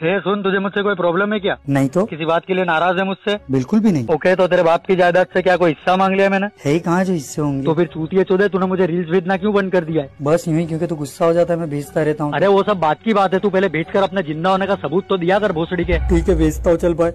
हे सुन तुझे मुझसे कोई प्रॉब्लम है क्या? नहीं तो? किसी बात के लिए नाराज़ है मुझसे? बिल्कुल भी नहीं। ओके तो तेरे बाप की जायदाद से क्या कोई हिस्सा मांग लिया मैंने? है कहाँ जो हिस्से होंगे? तो फिर चूतिए चौदह तूने मुझे रील्स भेजना क्यों बंद कर दिया है? बस यूँ ही क्योंकि तू गुस्सा हो जाता है मैं भेजता रहता हूँ। अरे वो सब बात की बात है तू पहले भेज कर अपने ज़िंदा होने का सबूत तो दिया कर भोसड़ी के। ठीक है भेजता हूँ चल भाई